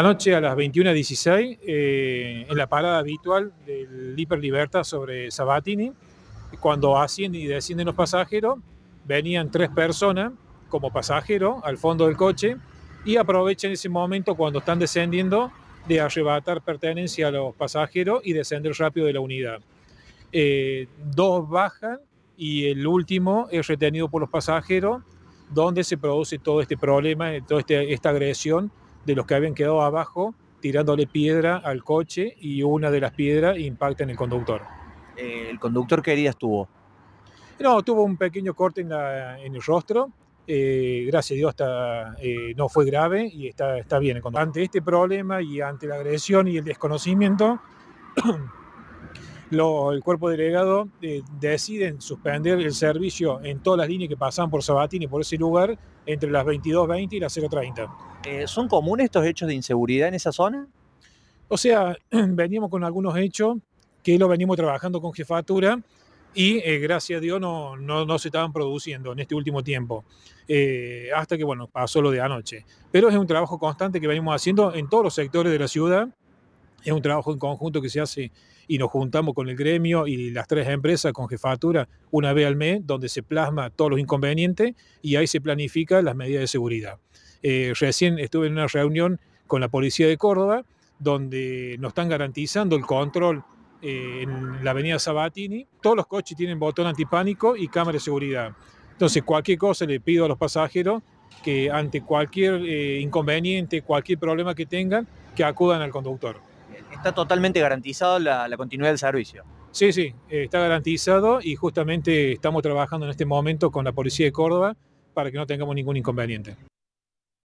Anoche a las 21.16, eh, en la parada habitual del Hiper Libertad sobre Sabatini, cuando ascienden y descienden los pasajeros, venían tres personas como pasajeros al fondo del coche y aprovechan ese momento cuando están descendiendo de arrebatar pertenencia a los pasajeros y descender rápido de la unidad. Eh, dos bajan y el último es retenido por los pasajeros, donde se produce todo este problema, toda este, esta agresión de los que habían quedado abajo tirándole piedra al coche y una de las piedras impacta en el conductor. Eh, ¿El conductor qué heridas tuvo? No, tuvo un pequeño corte en, en el rostro. Eh, gracias a Dios está, eh, no fue grave y está, está bien. Ante este problema y ante la agresión y el desconocimiento, el cuerpo delegado eh, deciden suspender el servicio en todas las líneas que pasan por Sabatini, por ese lugar, entre las 22.20 y las 0.30. Eh, ¿Son comunes estos hechos de inseguridad en esa zona? O sea, veníamos con algunos hechos que lo venimos trabajando con jefatura y eh, gracias a Dios no, no, se estaban produciendo en este último tiempo, hasta que bueno, pasó lo de anoche. Pero es un trabajo constante que venimos haciendo en todos los sectores de la ciudad es un trabajo en conjunto que se hace y nos juntamos con el gremio y las tres empresas con jefatura una vez al mes, donde se plasma todos los inconvenientes y ahí se planifica las medidas de seguridad. Eh, recién estuve en una reunión con la policía de Córdoba, donde nos están garantizando el control eh, en la avenida Sabatini. Todos los coches tienen botón antipánico y cámara de seguridad. Entonces, cualquier cosa le pido a los pasajeros que ante cualquier eh, inconveniente, cualquier problema que tengan, que acudan al conductor está totalmente garantizado la, continuidad del servicio. Sí, sí, está garantizado y justamente estamos trabajando en este momento con la Policía de Córdoba para que no tengamos ningún inconveniente.